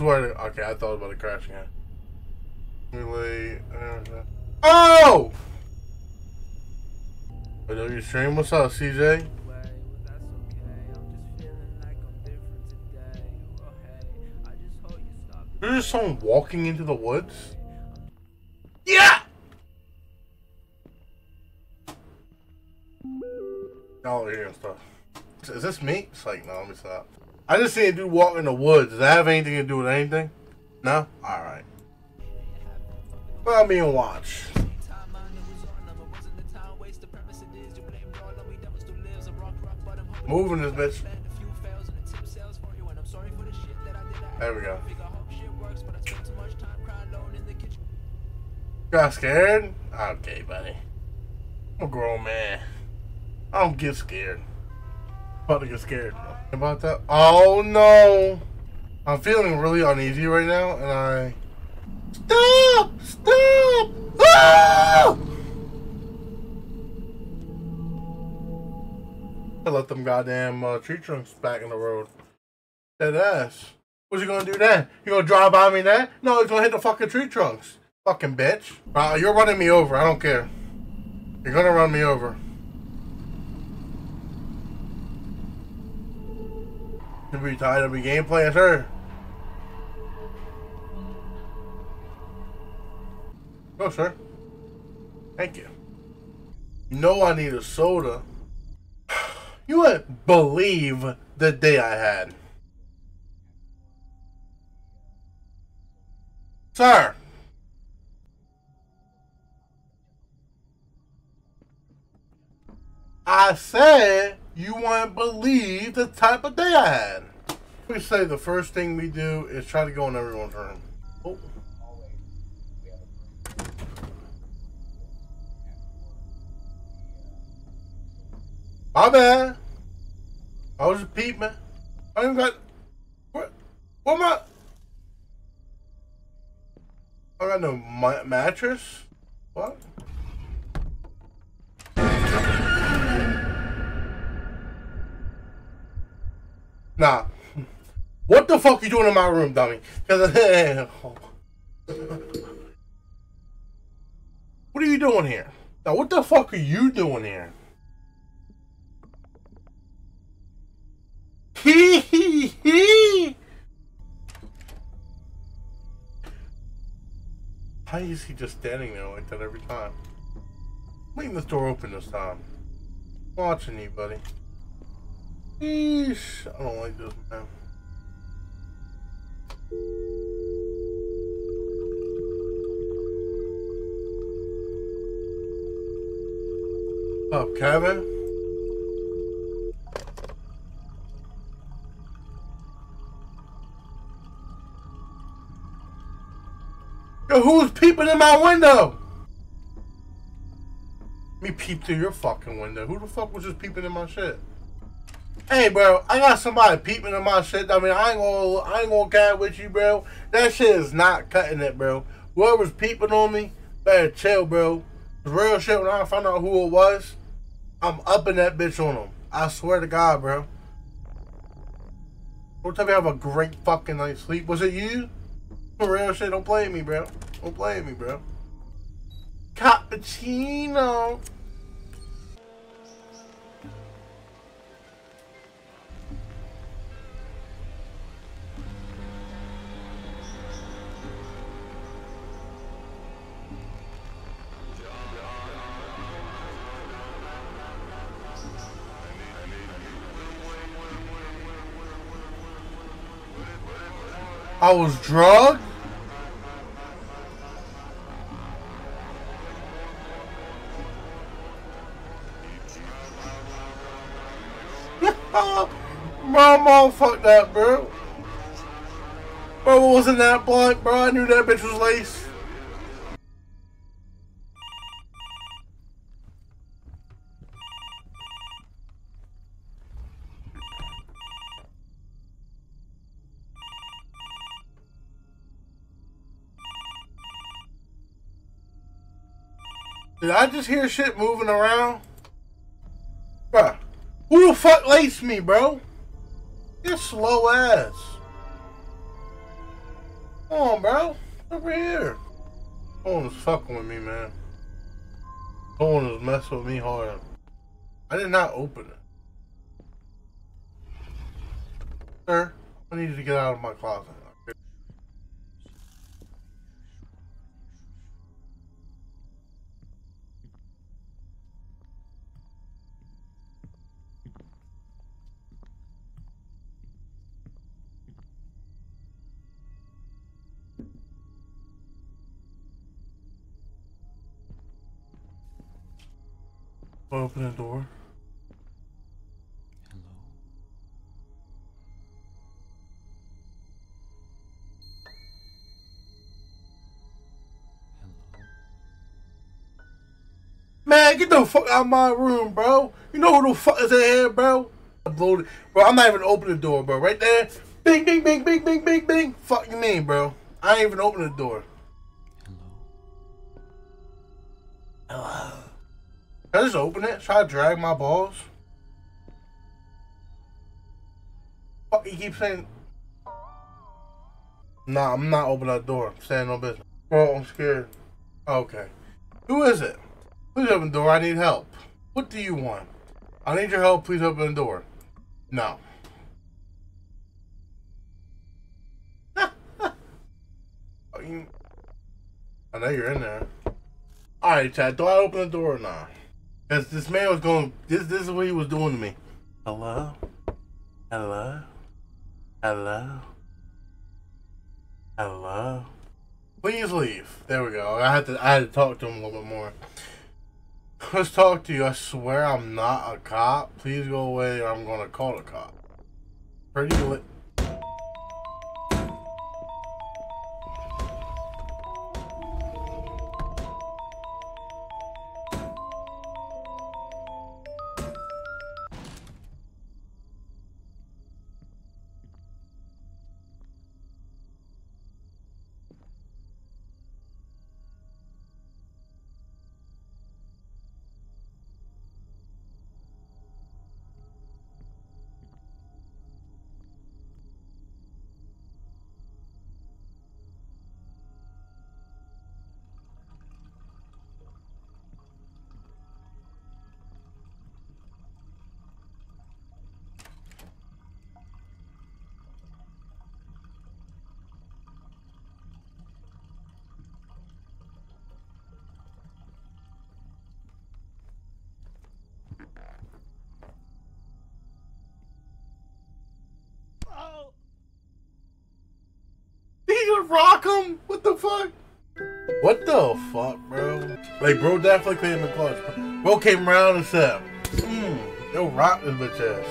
swear to okay, I thought about it crashing again. Relay. uh, Oh! I know your stream. What's up, CJ? There's just someone walking into the woods. Yeah. Oh, hearing stuff. Is this me? It's like, no, let me stop. I just seen a dude walk in the woods. Does that have anything to do with anything? No? Alright. Well, me and watch. Moving this bitch. There we go. Got scared? Okay, buddy. I'm a grown man. I don't get scared. About to get scared about that. Oh no! I'm feeling really uneasy right now, and I stop, stop. Ah! I let them goddamn uh, tree trunks back in the road. That ass. What's he gonna do then? You gonna drive by me then? No, he's gonna hit the fucking tree trunks. Fucking bitch. Uh, you're running me over. I don't care. You're gonna run me over. You be tired of me gameplay, sir. No, sir. Thank you. You know I need a soda. You wouldn't believe the day I had. Sir. I said you wouldn't believe the type of day I had. We say the first thing we do is try to go in everyone's room. Oh. My bad. I was a peep man. I ain't got. What? What my? I got no mattress. What? Nah. What the fuck you doing in my room, dummy? What are you doing here? Now, what the fuck are you doing here? Hee hee! How is he just standing there like that every time? Leaving this door open this time. Watching you, buddy. Eesh, I don't like this, man. Up, Kevin? Yo, who's peeping in my window? Me peep through your fucking window. Who the fuck was just peeping in my shit? Hey, bro, I got somebody peeping in my shit. I mean, I ain't gonna, I ain't gonna cat with you, bro. That shit is not cutting it, bro. Whoever's peeping on me, better chill, bro. Real shit, when I find out who it was, I'm upping that bitch on them. I swear to God, bro. Don't tell me I have a great fucking night's sleep. Was it you? For real shit, don't play me, bro. Don't play me, bro. Cappuccino. I was drugged? My mom fucked that, bro. Bro, wasn't that blunt, bro? I knew that bitch was lace. Did I just hear shit moving around? Bruh, who the fuck laced me, bro? You're slow ass. Come on, bro. Over here. Someone was fucking with me, man. Someone was messing with me hard. I did not open it. Sir, I need you to get out of my closet. Open the door. Hello. Hello. Man, get the fuck out of my room, bro. You know who the fuck is in here, bro? Bloated. Bro, I'm not even opening the door, bro. Right there. Bing, bing, bing, bing, bing, bing, bing. Fuck you mean, bro? I ain't even opening the door. Hello. Hello. Can I just open it? Should I drag my balls? Fuck, you keep saying. Nah, I'm not opening that door. I'm saying no business. Bro, I'm scared. Okay. Who is it? Please open the door. I need help. What do you want? I need your help. Please open the door. No. I know you're in there. Alright, Chad, do I open the door or not? Because this man was going, this, this is what he was doing to me. Hello? Hello? Hello? Hello? Please leave. There we go. I had to, I had to talk to him a little bit more. Let's talk to you. I swear I'm not a cop. Please go away or I'm going to call a cop. Pretty lit. What the fuck, bro? Like, bro definitely came in clutch. Bro came around and said, hmm, yo, rock this bitch ass.